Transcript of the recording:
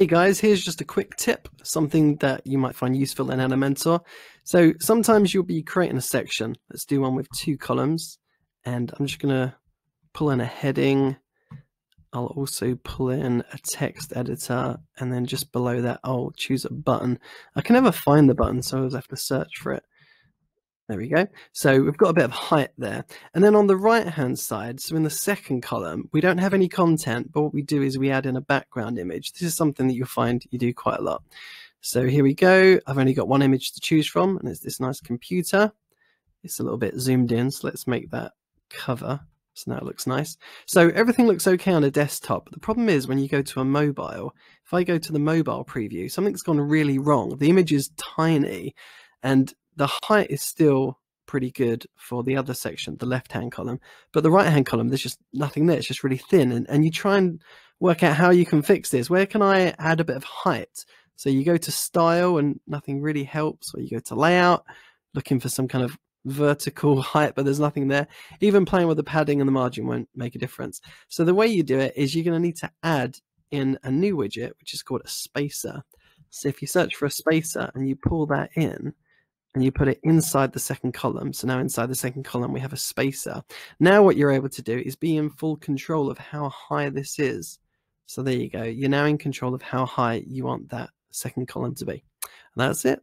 Hey guys, here's just a quick tip, something that you might find useful in Elementor. So sometimes you'll be creating a section. Let's do one with two columns. And I'm just going to pull in a heading. I'll also pull in a text editor. And then just below that, I'll choose a button. I can never find the button, so I'll have to search for it. There we go. So we've got a bit of height there. And then on the right hand side, so in the second column, we don't have any content, but what we do is we add in a background image. This is something that you'll find you do quite a lot. So here we go. I've only got one image to choose from, and it's this nice computer. It's a little bit zoomed in, so let's make that cover. So now it looks nice. So everything looks okay on a desktop. The problem is when you go to a mobile, if I go to the mobile preview, something's gone really wrong. The image is tiny and the height is still pretty good for the other section, the left hand column, but the right hand column, there's just nothing there. It's just really thin. And, and you try and work out how you can fix this. Where can I add a bit of height? So you go to style and nothing really helps, or you go to layout, looking for some kind of vertical height, but there's nothing there. Even playing with the padding and the margin won't make a difference. So the way you do it is you're going to need to add in a new widget, which is called a spacer. So if you search for a spacer and you pull that in, and you put it inside the second column. So now inside the second column, we have a spacer. Now what you're able to do is be in full control of how high this is. So there you go. You're now in control of how high you want that second column to be. And that's it.